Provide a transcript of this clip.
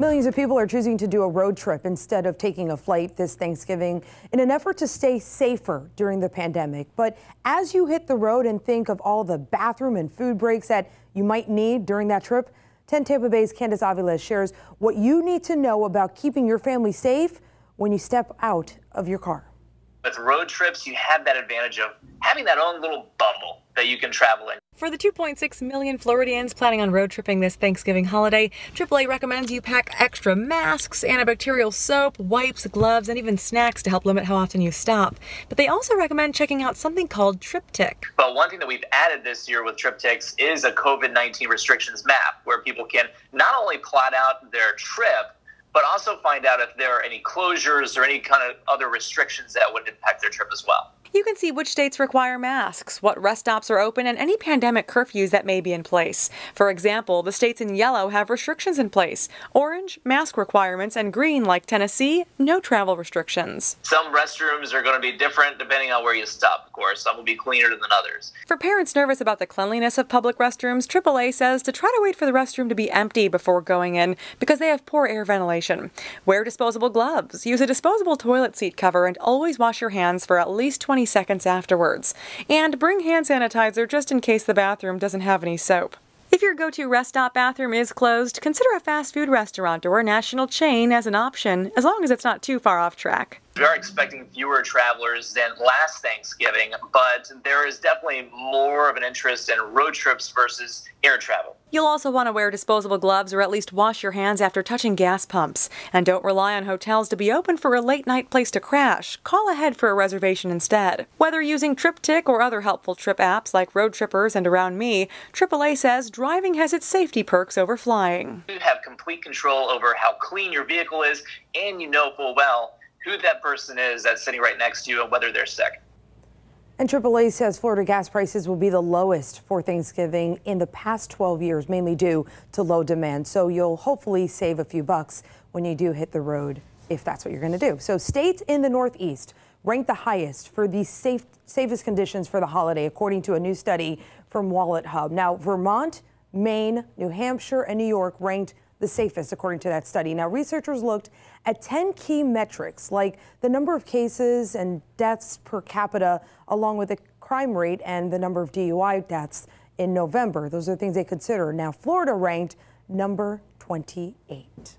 Millions of people are choosing to do a road trip instead of taking a flight this Thanksgiving in an effort to stay safer during the pandemic. But as you hit the road and think of all the bathroom and food breaks that you might need during that trip, 10 Tampa Bay's Candice Aviles shares what you need to know about keeping your family safe when you step out of your car. With road trips, you have that advantage of having that own little bubble that you can travel in. For the 2.6 million Floridians planning on road tripping this Thanksgiving holiday, AAA recommends you pack extra masks, antibacterial soap, wipes, gloves, and even snacks to help limit how often you stop. But they also recommend checking out something called TripTik. But one thing that we've added this year with TripTiks is a COVID 19 restrictions map where people can not only plot out their trip, but also find out if there are any closures or any kind of other restrictions that would impact their trip as well. You can see which states require masks, what rest stops are open, and any pandemic curfews that may be in place. For example, the states in yellow have restrictions in place. Orange, mask requirements, and green, like Tennessee, no travel restrictions. Some restrooms are going to be different depending on where you stop, of course. Some will be cleaner than others. For parents nervous about the cleanliness of public restrooms, AAA says to try to wait for the restroom to be empty before going in because they have poor air ventilation. Wear disposable gloves, use a disposable toilet seat cover, and always wash your hands for at least 20 20 seconds afterwards. And bring hand sanitizer just in case the bathroom doesn't have any soap. If your go to rest stop bathroom is closed, consider a fast food restaurant or a national chain as an option, as long as it's not too far off track. We are expecting fewer travelers than last Thanksgiving, but there is definitely more of an interest in road trips versus air travel. You'll also want to wear disposable gloves or at least wash your hands after touching gas pumps. And don't rely on hotels to be open for a late night place to crash. Call ahead for a reservation instead. Whether using TripTik or other helpful trip apps like Roadtrippers and Around Me, AAA says driving has its safety perks over flying. You have complete control over how clean your vehicle is, and you know full well who that person is that's sitting right next to you and whether they're sick. And AAA says Florida gas prices will be the lowest for Thanksgiving in the past 12 years, mainly due to low demand. So you'll hopefully save a few bucks when you do hit the road, if that's what you're going to do. So states in the Northeast ranked the highest for the safe, safest conditions for the holiday, according to a new study from WalletHub. Now, Vermont, Maine, New Hampshire, and New York ranked the safest, according to that study. Now, researchers looked at 10 key metrics like the number of cases and deaths per capita, along with the crime rate and the number of DUI deaths in November. Those are the things they consider. Now, Florida ranked number 28.